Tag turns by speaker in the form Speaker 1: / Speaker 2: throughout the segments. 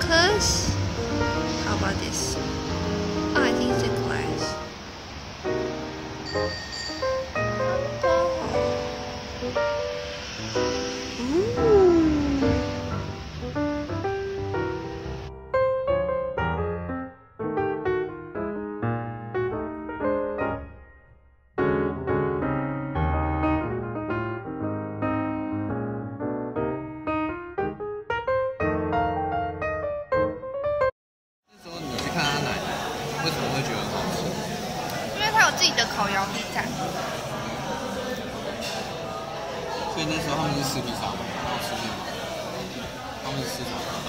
Speaker 1: focus. How about this? Oh, I think it's a glass. Oh. 自己的烤窑披萨，
Speaker 2: 所以那时候他们是吃披萨吗？吃面吗？他们是吃什么到？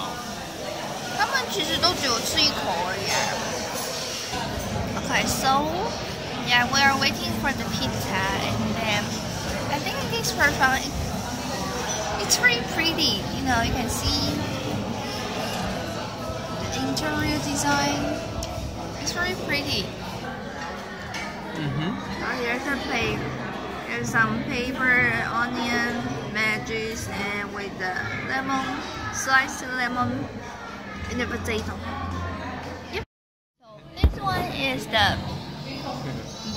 Speaker 1: 他们其实都只有吃一口而已。Okay, so yeah, we are waiting for the pizza, and then I think this first one, it's very pretty. You know, you can see the interior design. It's very pretty.
Speaker 2: Mm-hmm.
Speaker 1: Oh, here's a plate. There's some paper, onion, veggies, and with the lemon, sliced lemon, and the potato. Yep. So this one is the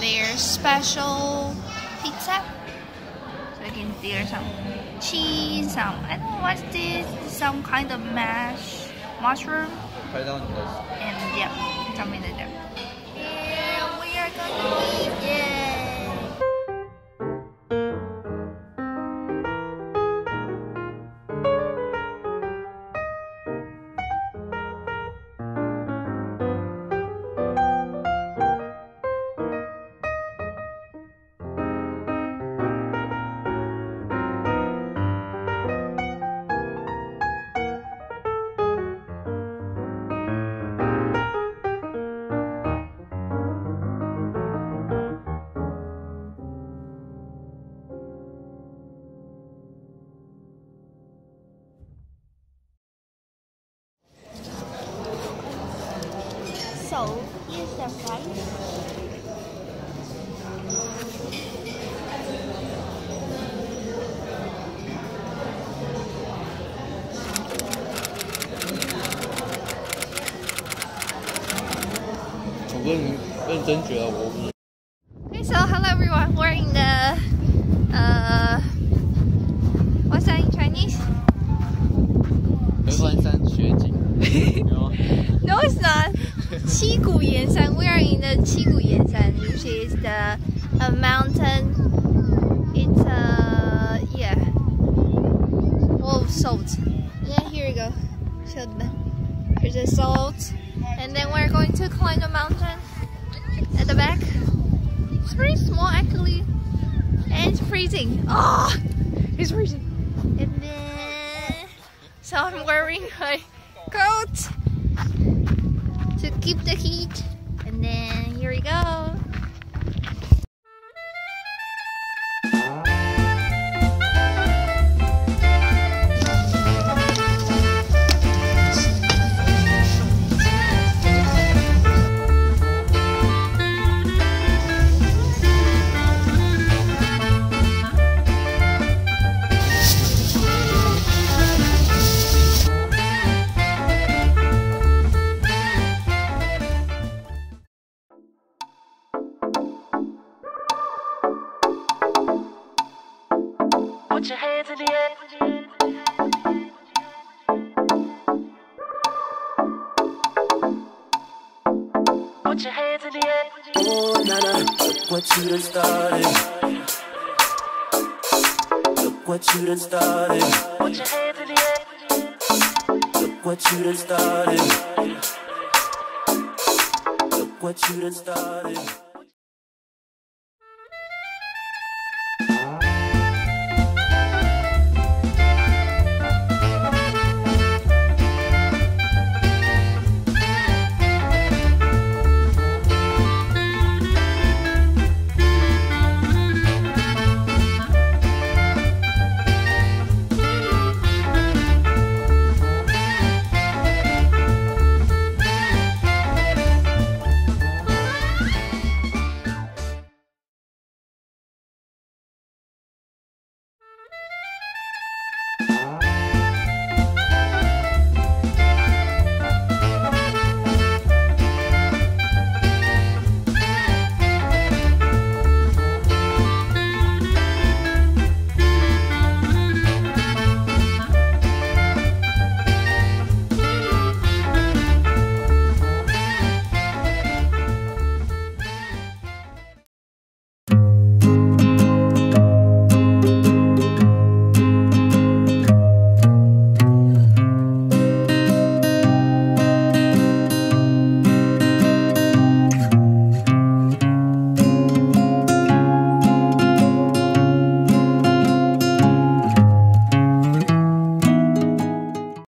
Speaker 1: their special pizza. So you can see there's some cheese, some I don't know what's this, some kind of mash, mushroom, and yeah, some in there. We So, here's the price. Okay, so hello everyone. We're in the uh, what's that in Chinese? no, it's not. Chiguyen San. We are in the Chiguyen San, which is the a mountain. It's a uh, yeah, full of salt. Yeah, here we go. Show them. Here's the salt, and then we're going to climb the mountain at the back. It's pretty small actually, and it's freezing. Oh, it's freezing. And then, so I'm wearing my coat to keep the heat. And then
Speaker 3: Put your hands in the air. Put your hands in the air.
Speaker 4: Oh, Nana, look what you done started. Look what you done started.
Speaker 3: Put your hands in the air.
Speaker 4: Look what you done started. Look what you done started.